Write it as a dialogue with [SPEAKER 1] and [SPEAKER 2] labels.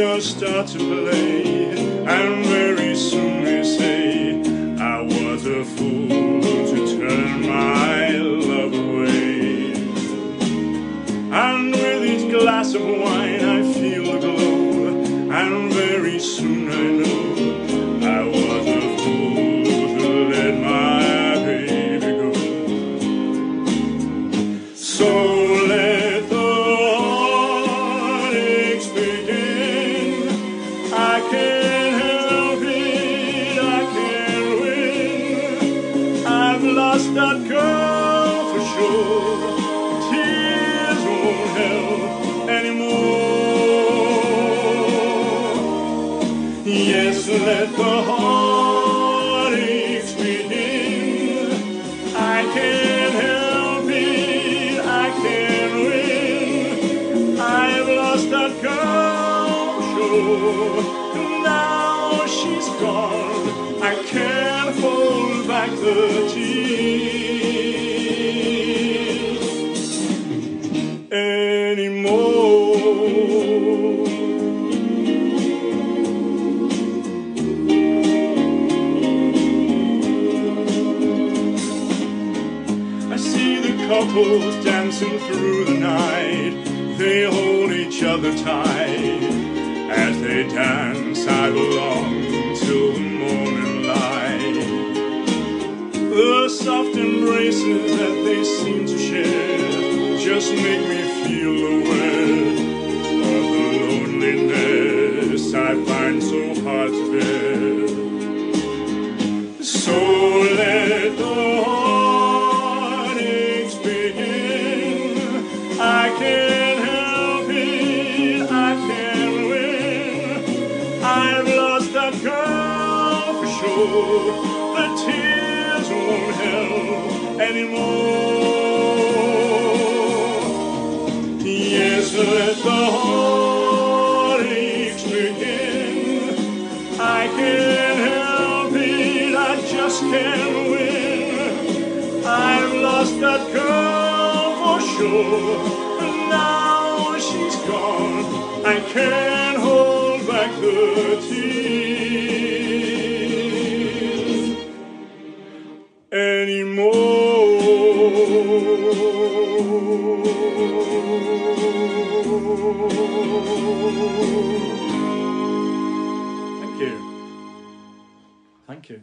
[SPEAKER 1] us start to play, and very soon we say, I was a fool to turn my love away. And with each glass of wine, I feel a glow, and very soon I know. Tears won't help anymore. Yes, let the heartaches begin. I can't help it, I can't win. I've lost that girl sure. Now she's gone. I can't hold back the tears couples dancing through the night. They hold each other tight. As they dance, I belong till the morning light. The soft embraces that they seem to share just make me feel aware of the loneliness I find so hard to bear. Sure. The tears won't help anymore. Yes, let the heartaches begin. I can't help it, I just can't win. I've lost that girl for sure. Now she's gone. I can't hold back the tears you. Thank you.